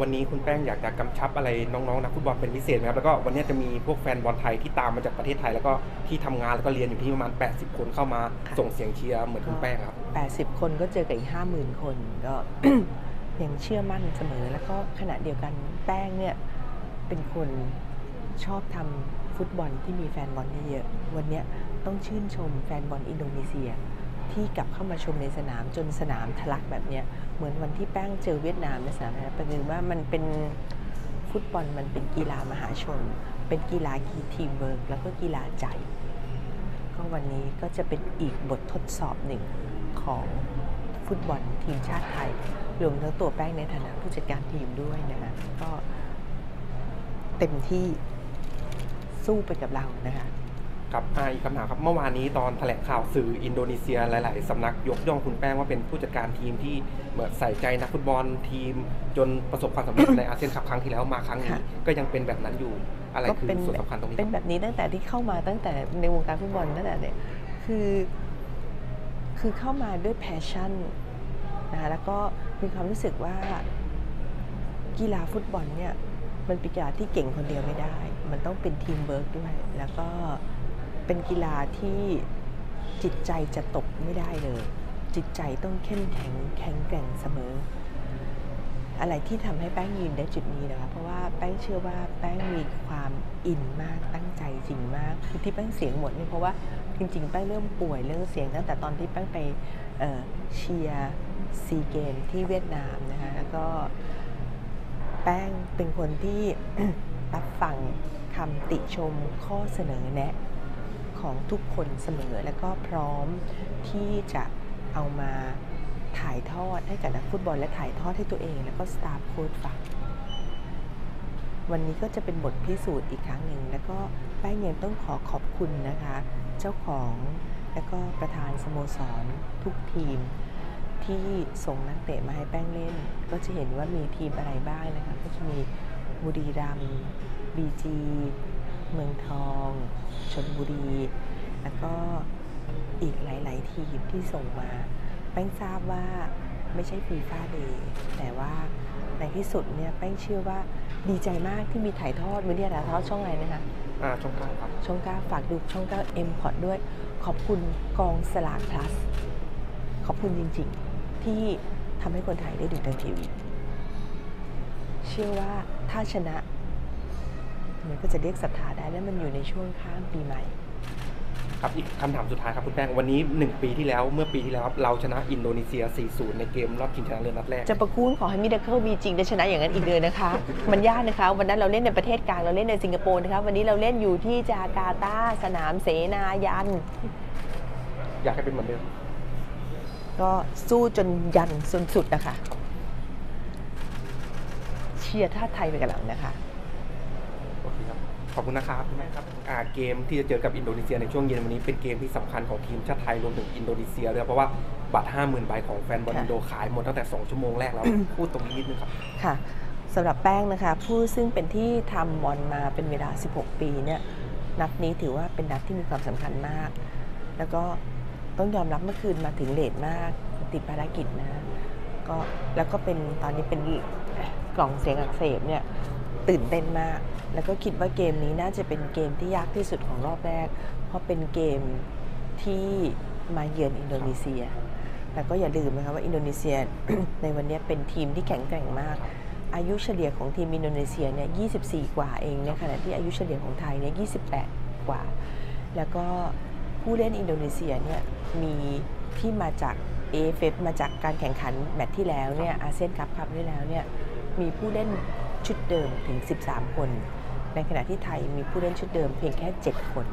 วันนี้คุณแป้งอยากจะกำชับอะไรน้องๆนักฟุตบอลเป็นพิเศษไหมครับแล้วก็วันนี้จะมีพวกแฟนบอลไทยที่ตามมาจากประเทศไทย แล้วก็ที่ทำงานแล้วก็เรียนอยู่ที่ประมาณ 80 คนเข้ามาส่งเสียงเชียร์เหมือนคุณแป้งครับ 80 คนก็เจอกับอีก50,000คนก็ยังเชื่อมั่นเสมอ แล้วก็ขณะเดียวกันแป้งเนี่ยเป็นคนชอบทำฟุตบอลที่มีแฟนบอลเยอะวันนี้ต้องชื่นชมแฟนบอลอินโดนีเซีย ที่กลับเข้ามาชมในสนามจนสนามทะลักแบบเนี้ยเหมือนวันที่แป้งเจอเวียดนามในสนามนะประเด็นว่ามันเป็นฟุตบอลมันเป็นกีฬามหาชน เป็นกีฬากีทีมเวิร์กแล้วก็กีฬาใจ ก็วันนี้ก็จะเป็นอีกบททดสอบหนึ่งของฟุตบอลทีมชาติไทย รวมทั้งตัวแป้งในฐานะผู้จัดการทีมด้วยนะคะก็เต็มที่สู้ไปกับเรานะคะ ครับอ่าอีกคำถามครับ เมื่อวานนี้ตอนแถลงข่าวสื่ออินโดนีเซียหลาย ๆ สำนักยกย่องคุณแป้งว่าเป็นผู้จัดการทีมที่เหมือนใส่ใจนักฟุตบอลทีม จนประสบความสำเร็จในอาเซียนคัพครั้งที่แล้วมาครั้งนี้ค่ะก็ยังเป็นแบบนั้นอยู่อะไรก็คือเป็นส่วนสำคัญตรงนี้คเป็รันบแบบนี้ตั้งแต่ที่เข้ามาตั้งแต่ในวงการฟุตบอลตั้งแต่เนี่ยคือคือเข้ามาด้วย passion นะคะแล้วก็มีความรู้สึกว่ากีฬาฟุตบอลเนี่ยมันเป็นกีฬาที่เก่งคนเดียวไม่ได้ มันต้องเป็นทีมเวิร์กด้วย แล้วก็ เป็นกีฬาที่จิตใจจะตกไม่ได้เลย จิตใจต้องเข้มแข็งแข็งแกร่งเสมอ อะไรที่ทำให้แป้งยืนได้จุดนี้นะคะเพราะว่าแป้งเชื่อว่าแป้งมีความอินมากตั้งใจจริงมากที่แป้งเสียงหมดเนี่ยเพราะว่าจริงๆแป้งเริ่มป่วยเรื่องเสียงตั้งแต่ตอนที่แป้งไปเเชียร์ซีเกมที่เวียดนามนะคะแล้วก็แป้งเป็นคนที่รับฟังคำติชมข้อเสนอแนะ ของทุกคนเสมอ แล้วก็พร้อมที่จะเอามาถ่ายทอดให้กับนักฟุตบอลและถ่ายทอดให้ตัวเอง แล้วก็สตาฟโค้ชฟังวันนี้ก็จะเป็นบทพิสูจน์อีกครั้งหนึ่ง แล้วก็แป้งยังต้องขอขอบคุณนะคะ เจ้าของและก็ประธานสโมสรทุกทีม ที่ส่งนักเตะมาให้แป้งเล่น ก็จะเห็นว่ามีทีมอะไรบ้างนะคะ ก็จะมีบุรีรัมย์บีจี ชนบุรี แล้วก็อีกหลาย ๆ ทีมที่ส่งมาแป้งทราบว่าไม่ใช่ฟีฟ่าเดย์แต่ว่าในที่สุดเนี่ยแป้งเชื่อว่าดีใจมากที่มีถ่ายทอดมือที่ถ่ายทอดช่องอะไรนะคะอ่าช่องเก้าครับช่อง9ฝากดูช่อง9 M p o t ด้วย ขอบคุณกองสลาก plus ขอบคุณจริง ๆ ที่ทำให้คนไทยได้ดูทางทีวี เชื่อว่าถ้าชนะ มันก็จะเรียกศรัทธาได้และมันอยู่ในช่วงข้ามปีใหม่ ครับอีกคำถามสุดท้ายครับคุณแป้งวันนี้ 1 ปีที่แล้วเมื่อปีที่แล้วครับเราชนะอินโดนีเซีย 4-0 ในเกมรอบชิงชนะเลิศนัดแรก จะประคุณขอให้มิเดเคิลมีจริงได้ชนะอย่างนั้นอีกเลยนะคะ มันยากนะคะวันนั้นเราเล่นในประเทศกลางเราเล่นในสิงคโปร์นะคะวันนี้เราเล่นอยู่ที่จาการ์ตาสนามเสนายัน อยากให้เป็นเหมือนเดิมก็สู้จนยันสุดสุดนะคะ เชียร์ท่าไทยไปกับหลังนะคะโอเคครับ ขอบคุณนะครับคุณแม่ครับอ่าเกมที่จะเจอกับอินโดนีเซียในช่วงเย็นวันนี้เป็นเกมที่สำคัญของทีมชาติไทยรวมถึงอินโดนีเซียด้วยเพราะว่าบัตร 50,000 ใบของแฟนบอลค่ะอินโดขายหมดตั้งแต่ 2 ชั่วโมงแรกแล้วพูดตรงนี้นิดนึงครับค่ะสำหรับแป้งนะคะ ผู้ซึ่งเป็นที่ทำบอลมาเป็นเวลา 16 ปีเนี่ยนัดนี้ถือว่าเป็นนัดที่มีความสำคัญมาก แล้วก็ต้องยอมรับเมื่อคืนมาถึงเลทมากติดภารกิจนะก็แล้วก็เป็นตอนนี้เป็นกล่องเสียงอักเสบเนี่ย ตื่นเต้นมาก แล้วก็คิดว่าเกมนี้น่าจะเป็นเกมที่ยากที่สุดของรอบแรก เพราะเป็นเกมที่มาเยือนอินโดนีเซีย แต่ก็อย่าลืมนะคะว่าอินโดนีเซียในวันนี้เป็นทีมที่แข็งแกร่งมาก อายุเฉลี่ยของทีมอินโดนีเซียเนี่ย 24 กว่าเองในขณะที่อายุเฉลี่ยของไทยเนี่ย 28 กว่า แล้วก็ผู้เล่นอินโดนีเซียเนี่ยมีที่มาจาก AFF มาจากการแข่งขันแมตช์ที่แล้วเนี่ยอาเซียนคัพคัพที่แล้วเนี่ยมีผู้เล่น ชุดเดิมถึง 13 คน ในขณะที่ไทยมีผู้เล่นชุดเดิมเพียงแค่ 7 คน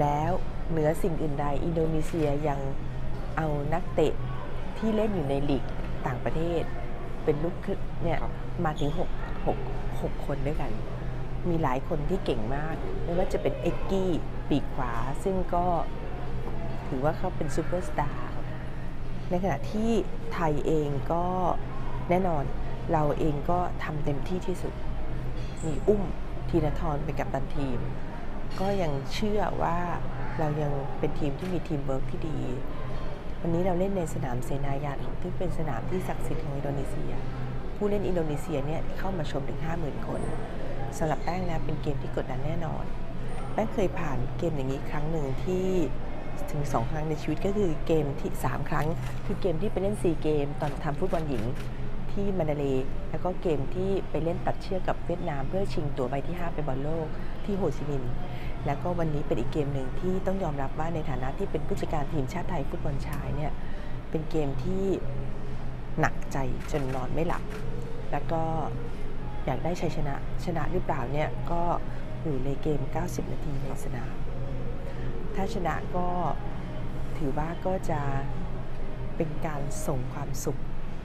แล้วเหนือสิ่งอื่นใดอินโดนีเซียยังเอานักเตะที่เล่นอยู่ในลีกต่างประเทศ เป็นลูกครึ่งเนี่ยครับมาถึง6 6 6 คนด้วยกัน มีหลายคนที่เก่งมาก ไม่ว่าจะเป็น Egy ปีกขวา ซึ่งก็ถือว่าเขาเป็นซูเปอร์สตาร์ในขณะที่ไทยเองก็แน่นอน เราเองก็ทำเต็มที่ที่สุด มีอุ้มธีราทรเป็นกัปตันทีม ก็ยังเชื่อว่าเรายังเป็นทีมที่มีทีมเวิร์กที่ดี วันนี้เราเล่นในสนามเซนายันซึ่เป็นสนามที่ศักดิ์สิทธิ์ของอินโดนีเซีย ผู้เล่นอินโดนีเซียเนี่ยเข้ามาชมถึง 50,000 คนสำหรับแป้งนะเป็นเกมที่กดดันแน่นอน แป้งเคยผ่านเกมอย่างนี้ครั้งหนึ่งที่ถึง 2 ครั้งในชีวิตก็คือเกมที่ 3 ครั้ง คือเกมที่ไปเล่น 4 เกมตอนทำฟุตบอลหญิง ที่มนาเลย์แล้วก็เกมที่ไปเล่นตัดเชือกกับเวียดนาม เพื่อชิงตั๋วใบที่ 5 ไปบอลโลกที่โฮจิมินห์แล้วก็วันนี้เป็นอีกเกมหนึ่งที่ต้องยอมรับว่าในฐานะที่เป็นผู้จัดการทีมชาติไทยฟุตบอลชายเนี่ยเป็นเกมที่หนักใจจนนอนไม่หลับ แล้วก็อยากได้ชัยชนะชนะหรือเปล่าเนี่ยก็อยู่ในเกม 90 นาทีในสนาม ถ้าชนะก็ถือว่าก็จะเป็นการส่งความสุข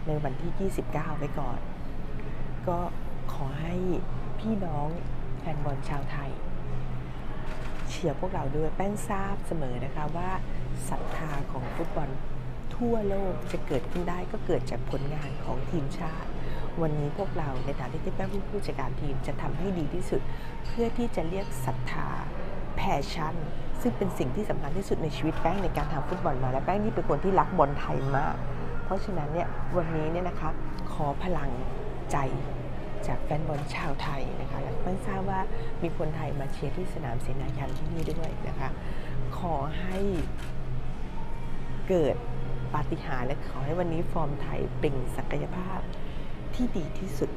ในวันที่ 29 ไว้ก่อน ก็ขอให้พี่น้องแฟนบอลชาวไทย เชียร์พวกเราด้วยแป้งทราบเสมอนะคะว่าศรัทธาของฟุตบอลทั่วโลกจะเกิดขึ้นได้ก็เกิดจากผลงานของทีมชาติ วันนี้พวกเราในฐานะที่แป้งเป็นผู้จัดการทีมจะทำให้ดีที่สุด เพื่อที่จะเรียกศรัทธา passion ซึ่งเป็นสิ่งที่สำคัญที่สุดในชีวิตแป้งในการทำฟุตบอลมาและแป้งนี่เป็นคนที่รักบอลไทยมาก เพราะฉะนั้นเนี่ยวันนี้เนี่ยนะคะขอพลังใจจากแฟนบอลชาวไทยนะคะและแป้งทราบว่ามีคนไทยมาเชียร์ที่สนามเสนายันที่นี่ด้วยนะคะ ขอให้เกิดปาฏิหาริย์และขอให้วันนี้ฟอร์มไทยเปล่งศักยภาพที่ดีที่สุด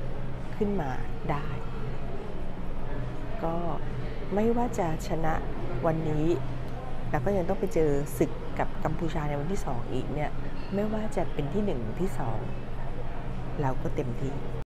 ขึ้นมาได้ ก็ไม่ว่าจะชนะวันนี้ แล้วก็ยังต้องไปเจอศึกกับกัมพูชาในวันที่สองอีกเนี่ย ไม่ว่าจะเป็นที่หนึ่งที่สองเราก็เต็มที่